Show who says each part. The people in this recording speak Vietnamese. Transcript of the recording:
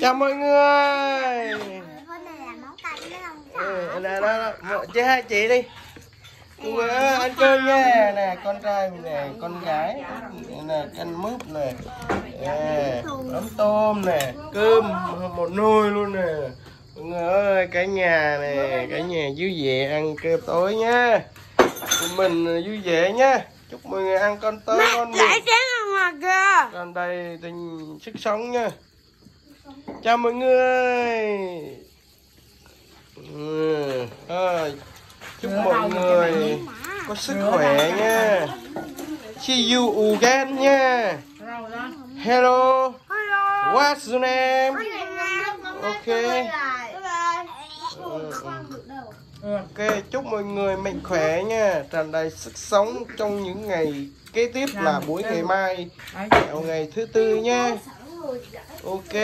Speaker 1: chào mọi người.
Speaker 2: Hôm nay là món canh với lòng
Speaker 1: ừ, đó, đó. Mọi- chị hai chị đi. Ơi, ăn cơm nha? Nè con trai mình nè con gái. Nè canh mướp nè. Nè tôm nè cơm một nồi luôn nè. Mọi người ơi cả nhà nè cả nhà vui vẻ ăn cơm tối nha. Tụi mình vui vẻ nha. Chúc mọi người ăn con
Speaker 2: ở ngoài kìa?
Speaker 1: Còn đây tình sức sống nha chào mọi người. Ừ. à, chúc mọi người có sức khỏe nha. see you again nha. Hello. What's your name? Ok. Ừ, ok chúc mọi người mạnh khỏe nha. Tràn đầy sức sống trong những ngày kế tiếp là buổi ngày mai. Ngày thứ tư nha Ok